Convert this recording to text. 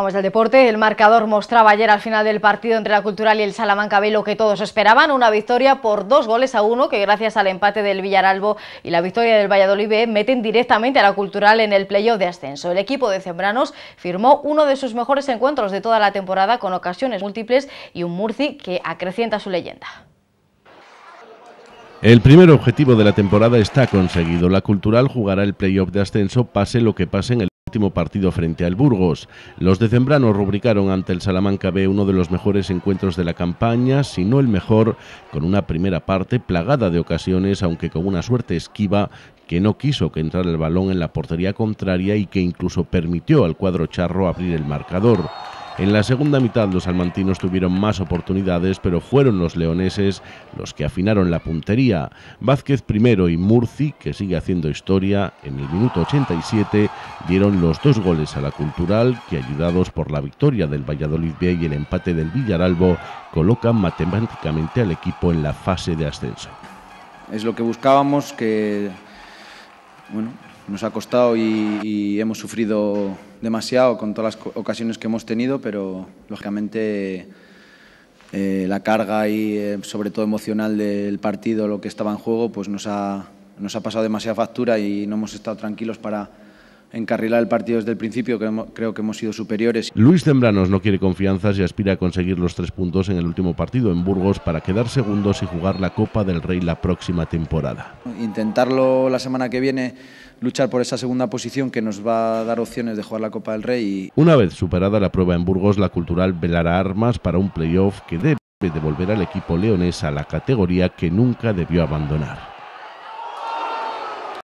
Vamos al deporte. El marcador mostraba ayer al final del partido entre la Cultural y el Salamanca B lo que todos esperaban, una victoria por dos goles a uno que gracias al empate del Villaralbo y la victoria del Valladolid meten directamente a la Cultural en el playoff de ascenso. El equipo de Zembranos firmó uno de sus mejores encuentros de toda la temporada con ocasiones múltiples y un Murci que acrecienta su leyenda. El primer objetivo de la temporada está conseguido. La Cultural jugará el playoff de ascenso pase lo que pase en el último partido frente al Burgos. Los de Zembrano rubricaron ante el Salamanca B uno de los mejores encuentros de la campaña, si no el mejor, con una primera parte plagada de ocasiones, aunque con una suerte esquiva que no quiso que entrara el balón en la portería contraria y que incluso permitió al cuadro charro abrir el marcador. En la segunda mitad los salmantinos tuvieron más oportunidades, pero fueron los leoneses los que afinaron la puntería. Vázquez primero y Murci, que sigue haciendo historia, en el minuto 87 dieron los dos goles a la Cultural, que ayudados por la victoria del Valladolid B y el empate del Villaralbo, colocan matemáticamente al equipo en la fase de ascenso. Es lo que buscábamos, que bueno, nos ha costado y, hemos sufrido demasiado con todas las ocasiones que hemos tenido, pero lógicamente eh, la carga y eh, sobre todo emocional del partido, lo que estaba en juego, pues nos ha, nos ha pasado demasiada factura y no hemos estado tranquilos para encarrilar el partido desde el principio, creo que hemos sido superiores. Luis Zembranos no quiere confianzas y aspira a conseguir los tres puntos en el último partido en Burgos para quedar segundos y jugar la Copa del Rey la próxima temporada. Intentarlo la semana que viene luchar por esa segunda posición que nos va a dar opciones de jugar la Copa del Rey. Una vez superada la prueba en Burgos, la Cultural velará armas para un playoff que debe devolver al equipo leonés a la categoría que nunca debió abandonar.